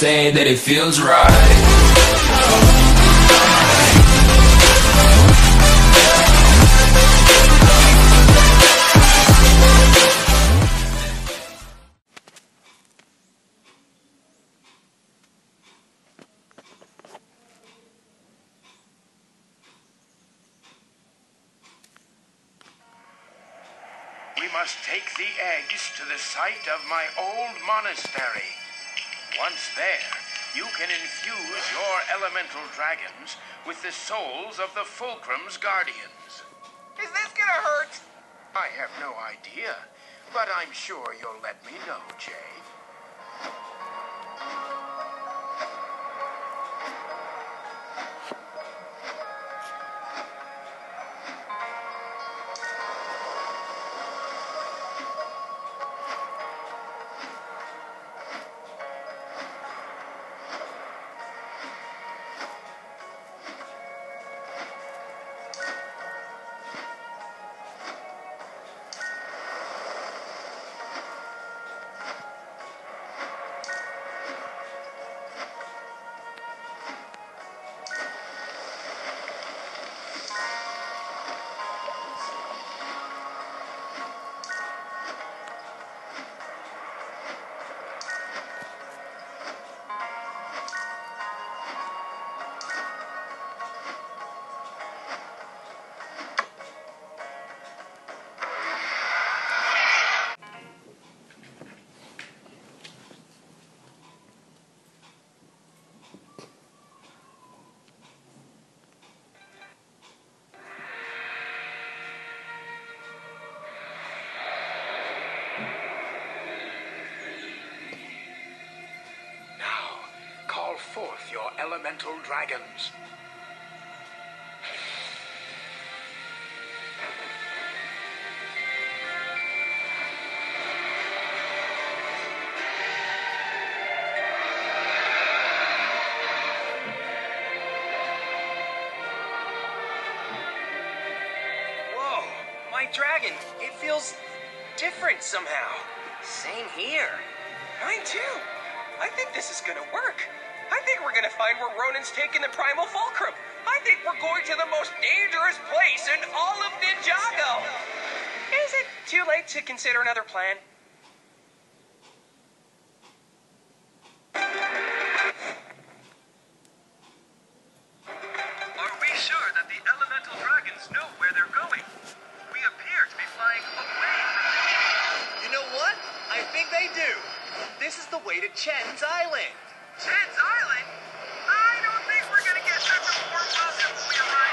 say that it feels right. We must take the eggs to the site of my old monastery. Once there, you can infuse your elemental dragons with the souls of the Fulcrum's guardians. Is this gonna hurt? I have no idea, but I'm sure you'll let me know, Jay. Elemental dragons. Dragon. It feels different somehow. Same here. Mine too. I think this is gonna work. I think we're gonna find where Ronin's taken the primal fulcrum. I think we're going to the most dangerous place in all of Ninjago. Is it too late to consider another plan? Are we sure that the elemental dragons know where they're going? We appear to be flying away from them. You know what? I think they do. This is the way to Chen's Island. Chen's Island. I don't think we're gonna get there before possible.